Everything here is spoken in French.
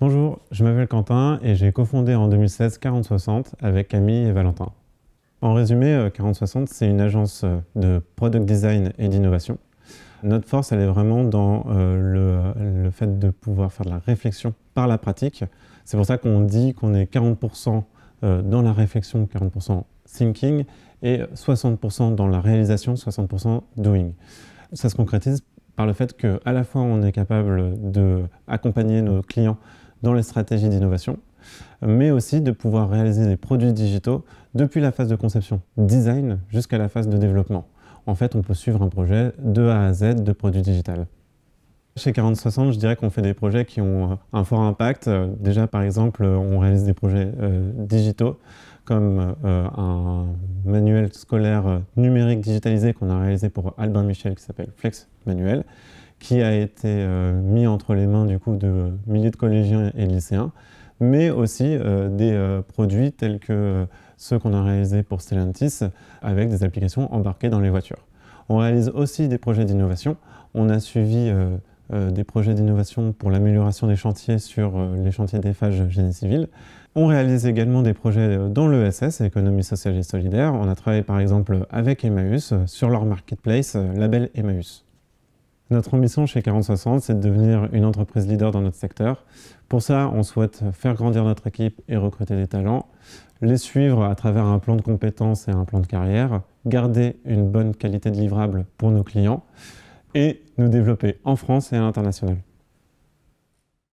Bonjour, je m'appelle Quentin et j'ai cofondé en 2016 4060 avec Camille et Valentin. En résumé, 4060, c'est une agence de product design et d'innovation. Notre force, elle est vraiment dans le, le, fait de pouvoir faire de la réflexion par la pratique. C'est pour ça qu'on dit qu'on est 40% dans la réflexion, 40% thinking et 60% dans la réalisation, 60% doing. Ça se concrétise par le fait qu'à la fois on est capable d'accompagner nos clients dans les stratégies d'innovation, mais aussi de pouvoir réaliser des produits digitaux depuis la phase de conception design jusqu'à la phase de développement. En fait, on peut suivre un projet de A à Z de produits digital. Chez 4060, je dirais qu'on fait des projets qui ont un fort impact. Déjà, par exemple, on réalise des projets euh, digitaux comme euh, un manuel scolaire numérique digitalisé qu'on a réalisé pour Albin Michel qui s'appelle Flex Manuel, qui a été euh, mis entre les mains du coup de milliers de collégiens et lycéens, mais aussi des produits tels que ceux qu'on a réalisés pour Stellantis avec des applications embarquées dans les voitures. On réalise aussi des projets d'innovation. On a suivi euh, des projets d'innovation pour l'amélioration des chantiers sur euh, les chantiers d'EFAGE génie civil. On réalise également des projets euh, dans l'ESS, économie sociale et solidaire. On a travaillé par exemple avec Emmaüs sur leur marketplace label Emmaüs. Notre ambition chez 4060, c'est de devenir une entreprise leader dans notre secteur. Pour ça, on souhaite faire grandir notre équipe et recruter des talents, les suivre à travers un plan de compétences et un plan de carrière, garder une bonne qualité de livrable pour nos clients, et nous développer en France et à l'international.